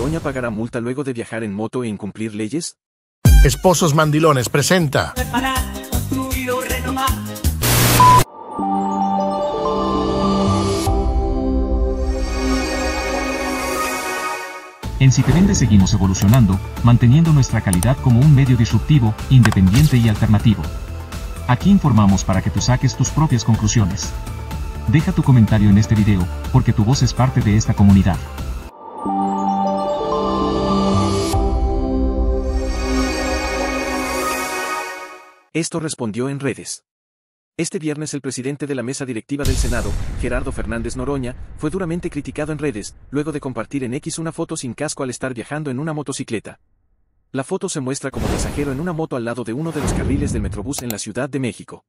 Noroña pagará multa luego de viajar en moto e incumplir leyes? Esposos Mandilones presenta. En Citevende seguimos evolucionando, manteniendo nuestra calidad como un medio disruptivo, independiente y alternativo. Aquí informamos para que tú saques tus propias conclusiones. Deja tu comentario en este video, porque tu voz es parte de esta comunidad. Esto respondió en redes. Este viernes el presidente de la mesa directiva del Senado, Gerardo Fernández Noroña, fue duramente criticado en redes, luego de compartir en X una foto sin casco al estar viajando en una motocicleta. La foto se muestra como pasajero en una moto al lado de uno de los carriles del Metrobús en la Ciudad de México.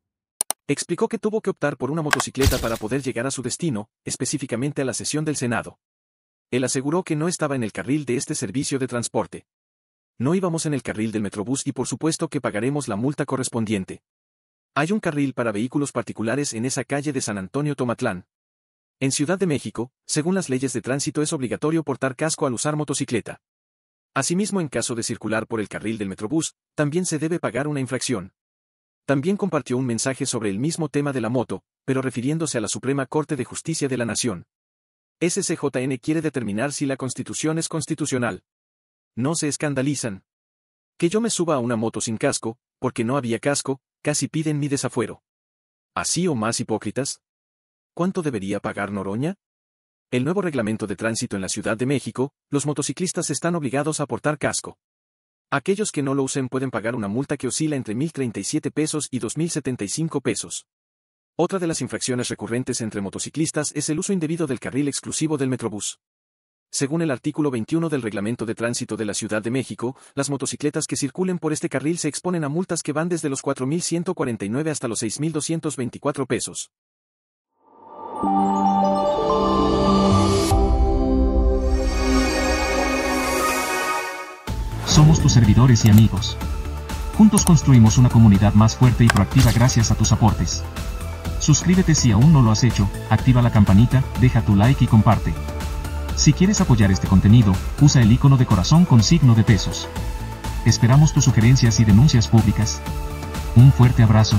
Explicó que tuvo que optar por una motocicleta para poder llegar a su destino, específicamente a la sesión del Senado. Él aseguró que no estaba en el carril de este servicio de transporte. No íbamos en el carril del Metrobús y por supuesto que pagaremos la multa correspondiente. Hay un carril para vehículos particulares en esa calle de San Antonio Tomatlán. En Ciudad de México, según las leyes de tránsito es obligatorio portar casco al usar motocicleta. Asimismo, en caso de circular por el carril del Metrobús, también se debe pagar una infracción. También compartió un mensaje sobre el mismo tema de la moto, pero refiriéndose a la Suprema Corte de Justicia de la Nación. SCJN quiere determinar si la Constitución es constitucional. No se escandalizan. Que yo me suba a una moto sin casco, porque no había casco, casi piden mi desafuero. ¿Así o más hipócritas? ¿Cuánto debería pagar Noroña? El nuevo reglamento de tránsito en la Ciudad de México, los motociclistas están obligados a portar casco. Aquellos que no lo usen pueden pagar una multa que oscila entre 1.037 pesos y 2.075 pesos. Otra de las infracciones recurrentes entre motociclistas es el uso indebido del carril exclusivo del Metrobús. Según el artículo 21 del Reglamento de Tránsito de la Ciudad de México, las motocicletas que circulen por este carril se exponen a multas que van desde los 4.149 hasta los 6.224 pesos. Somos tus servidores y amigos. Juntos construimos una comunidad más fuerte y proactiva gracias a tus aportes. Suscríbete si aún no lo has hecho, activa la campanita, deja tu like y comparte. Si quieres apoyar este contenido, usa el icono de corazón con signo de pesos. Esperamos tus sugerencias y denuncias públicas. Un fuerte abrazo,